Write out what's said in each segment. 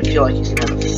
I feel like he's another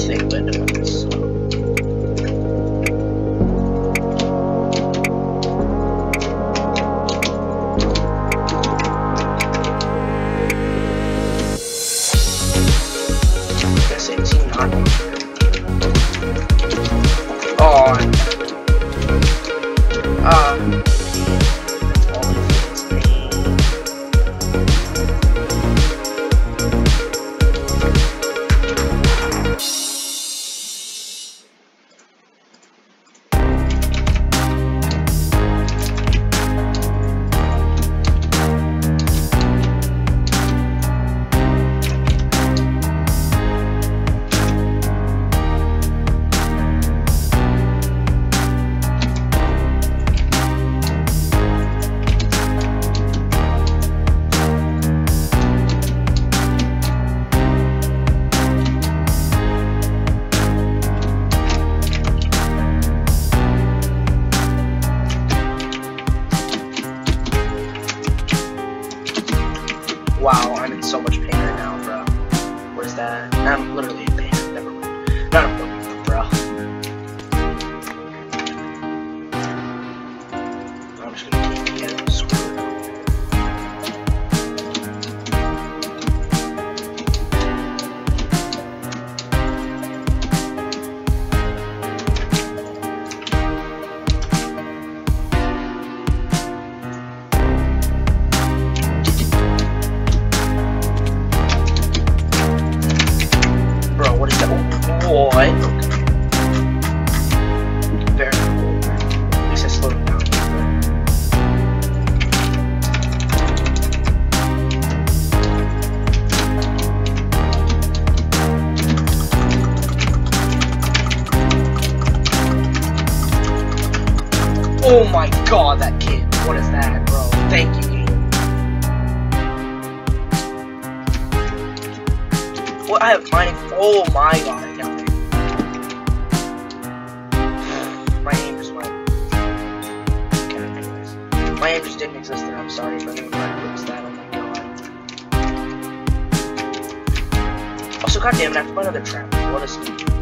Oh my god, that kid. What is that, bro? Thank you, game. What? I have mining. Oh my god, I got it. My name just went. Okay, anyways. My name just didn't exist there. I'm sorry if anyone noticed that. Oh my god. Also, goddamn, I have to buy another trap. What a stupid.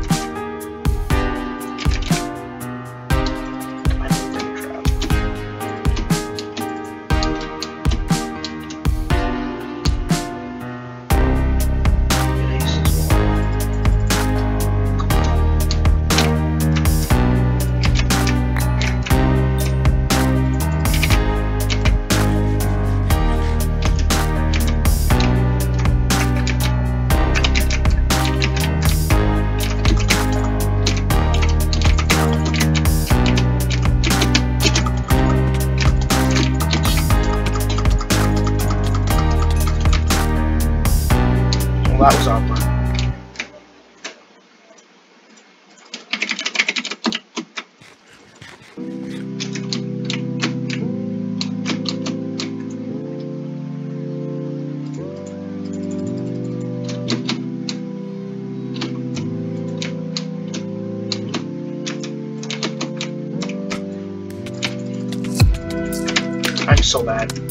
so bad.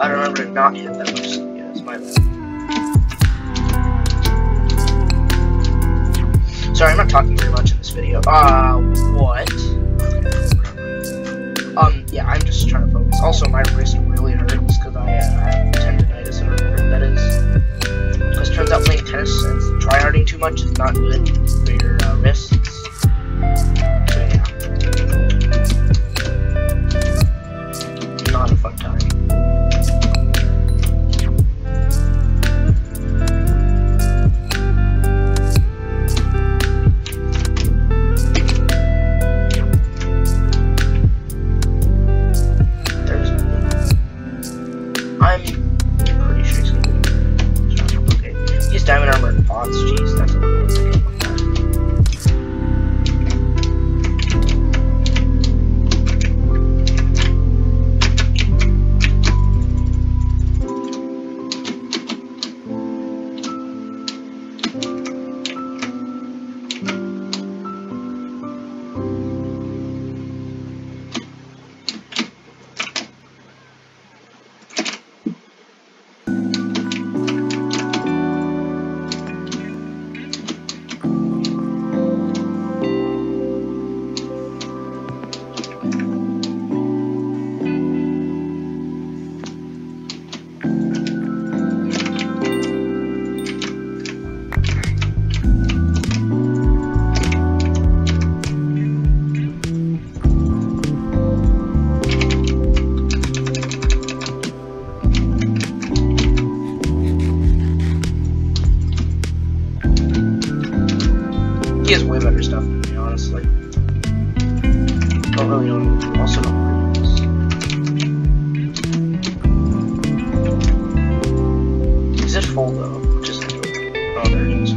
I remember it not hit that much. Yeah, my bad. Sorry, I'm not talking very much in this video. Uh, what? Um, yeah, I'm just trying to focus. Also, my wrist really hurts because I, uh, have tendonitis and that is. Because turns out playing tennis and tryharding too much is not good for your uh, wrists. He has way better stuff than me, honestly. Don't really know. Also, know this. Is it full though? Just oh, there is.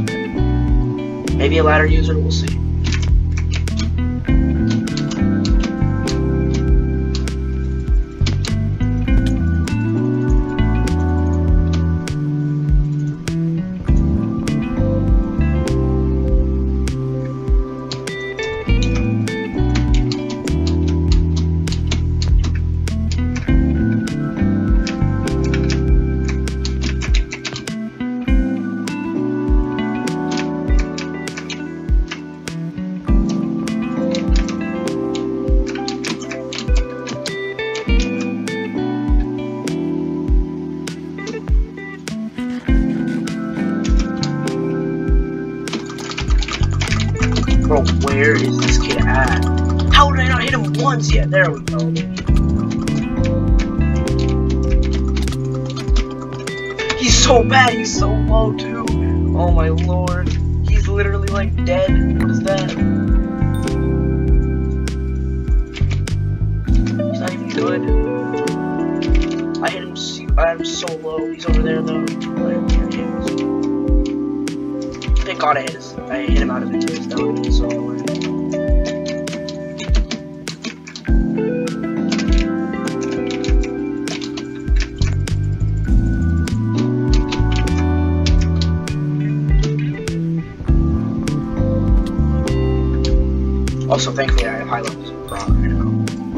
Maybe a ladder user. We'll see. Bro, where is this kid at? How did I not hit him once yet? There we go. He's so bad, he's so low too. Oh my lord. He's literally like dead. What is that? He's not even good. I hit him so, I'm so low. He's over there though. I hit, his, I hit him out of. That would so. Also, thankfully, I have high levels of pride.